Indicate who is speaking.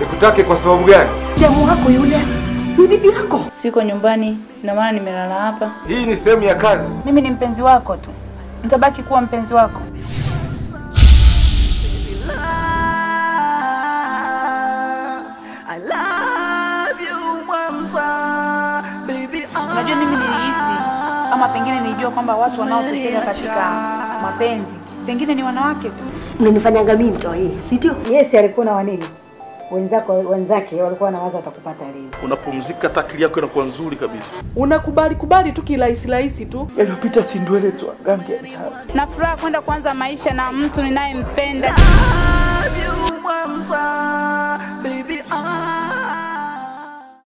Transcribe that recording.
Speaker 1: Nikutake kwa sababu gani?
Speaker 2: Jamu wako yule ni bibi yako.
Speaker 3: Siko nyumbani na maana nimelala hapa.
Speaker 1: Hii ni sehemu ya kazi.
Speaker 3: Mimi ni mpenzi wako tu, nitabaki kuwa mpenzi wako. Unajua mimi nilihisi ama pengine nilijua kwamba watu wanaoteseka katika mapenzi pengine ni wanawake tu.
Speaker 2: Mnanifanyanga mimi mtoa hii, si ndio?
Speaker 4: Yes, alikuwa na wanini wenzako wenzake walikuwa wanawaza watakupata lini.
Speaker 5: unapumzika, hata akili yako inakuwa nzuri kabisa.
Speaker 6: Unakubali kubali tu kirahisi rahisi tu.
Speaker 5: Yaliyopita si ndwele tu, agange
Speaker 3: Na furaha kwenda kuanza maisha na mtu ninayempenda.